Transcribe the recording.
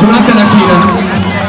durante la gira.